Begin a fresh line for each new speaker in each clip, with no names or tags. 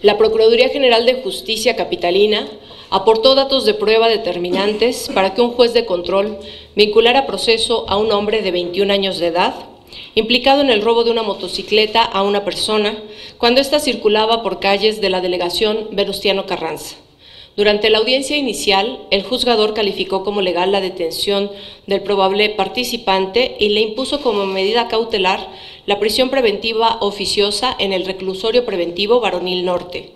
La Procuraduría General de Justicia Capitalina aportó datos de prueba determinantes para que un juez de control vinculara proceso a un hombre de 21 años de edad, implicado en el robo de una motocicleta a una persona cuando ésta circulaba por calles de la delegación Venustiano Carranza. Durante la audiencia inicial, el juzgador calificó como legal la detención del probable participante y le impuso como medida cautelar la prisión preventiva oficiosa en el reclusorio preventivo Varonil Norte,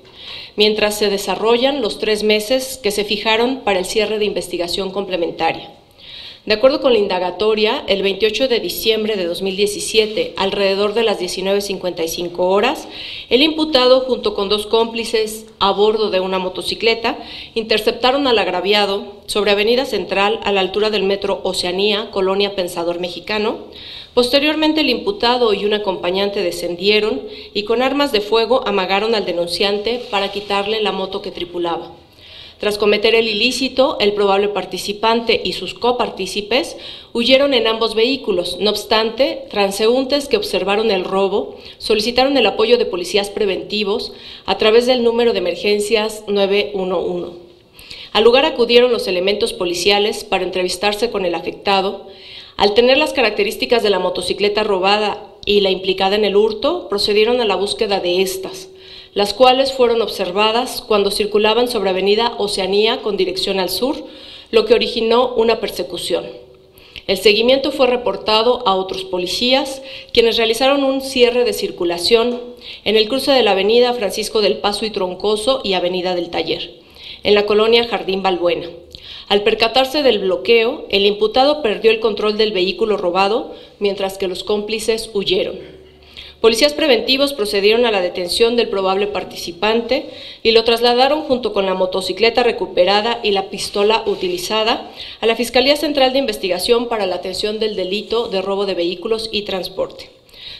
mientras se desarrollan los tres meses que se fijaron para el cierre de investigación complementaria. De acuerdo con la indagatoria, el 28 de diciembre de 2017, alrededor de las 19.55 horas, el imputado, junto con dos cómplices a bordo de una motocicleta, interceptaron al agraviado sobre Avenida Central a la altura del metro Oceanía, Colonia Pensador Mexicano. Posteriormente, el imputado y un acompañante descendieron y con armas de fuego amagaron al denunciante para quitarle la moto que tripulaba. Tras cometer el ilícito, el probable participante y sus copartícipes huyeron en ambos vehículos. No obstante, transeúntes que observaron el robo solicitaron el apoyo de policías preventivos a través del número de emergencias 911. Al lugar acudieron los elementos policiales para entrevistarse con el afectado. Al tener las características de la motocicleta robada y la implicada en el hurto, procedieron a la búsqueda de estas las cuales fueron observadas cuando circulaban sobre Avenida Oceanía con dirección al sur, lo que originó una persecución. El seguimiento fue reportado a otros policías, quienes realizaron un cierre de circulación en el cruce de la Avenida Francisco del Paso y Troncoso y Avenida del Taller, en la colonia Jardín Balbuena. Al percatarse del bloqueo, el imputado perdió el control del vehículo robado, mientras que los cómplices huyeron. Policías preventivos procedieron a la detención del probable participante y lo trasladaron junto con la motocicleta recuperada y la pistola utilizada a la Fiscalía Central de Investigación para la atención del delito de robo de vehículos y transporte,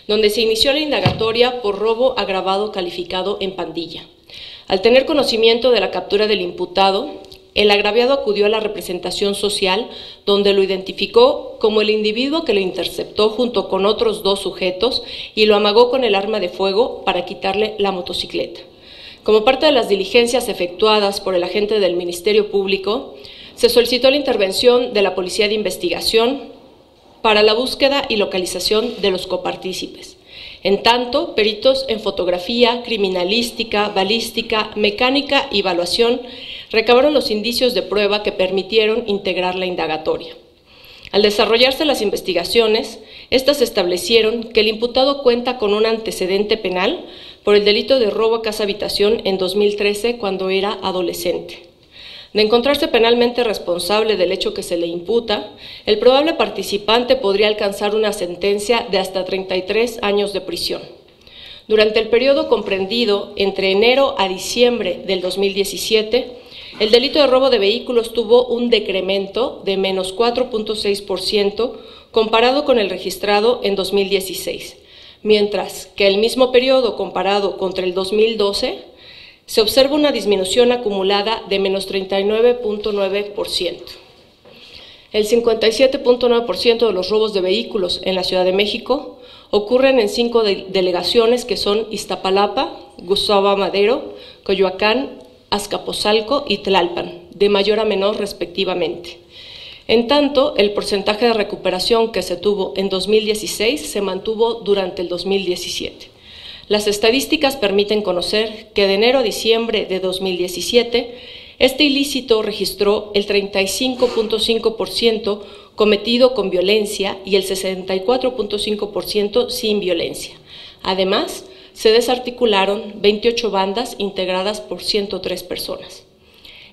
donde se inició la indagatoria por robo agravado calificado en pandilla. Al tener conocimiento de la captura del imputado, el agraviado acudió a la representación social, donde lo identificó como el individuo que lo interceptó junto con otros dos sujetos y lo amagó con el arma de fuego para quitarle la motocicleta. Como parte de las diligencias efectuadas por el agente del Ministerio Público, se solicitó la intervención de la Policía de Investigación para la búsqueda y localización de los copartícipes. En tanto, peritos en fotografía, criminalística, balística, mecánica y evaluación recabaron los indicios de prueba que permitieron integrar la indagatoria. Al desarrollarse las investigaciones, estas establecieron que el imputado cuenta con un antecedente penal por el delito de robo a casa habitación en 2013 cuando era adolescente. De encontrarse penalmente responsable del hecho que se le imputa, el probable participante podría alcanzar una sentencia de hasta 33 años de prisión. Durante el periodo comprendido entre enero a diciembre del 2017, el delito de robo de vehículos tuvo un decremento de menos 4.6% comparado con el registrado en 2016, mientras que el mismo periodo comparado contra el 2012 se observa una disminución acumulada de menos 39.9%. El 57.9% de los robos de vehículos en la Ciudad de México ocurren en cinco delegaciones que son Iztapalapa, Gustavo Madero, Coyoacán, Azcapotzalco y Tlalpan, de mayor a menor respectivamente. En tanto, el porcentaje de recuperación que se tuvo en 2016 se mantuvo durante el 2017. Las estadísticas permiten conocer que de enero a diciembre de 2017, este ilícito registró el 35.5% cometido con violencia y el 64.5% sin violencia. Además, se desarticularon 28 bandas integradas por 103 personas.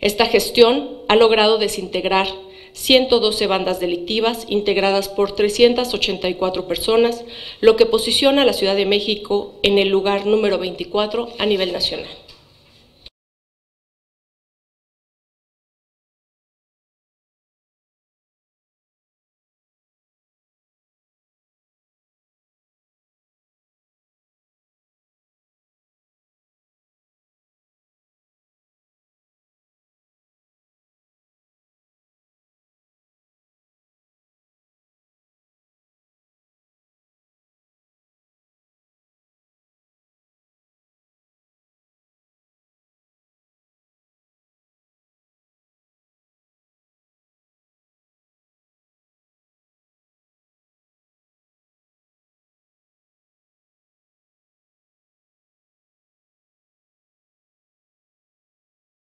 Esta gestión ha logrado desintegrar 112 bandas delictivas integradas por 384 personas, lo que posiciona a la Ciudad de México en el lugar número 24 a nivel nacional.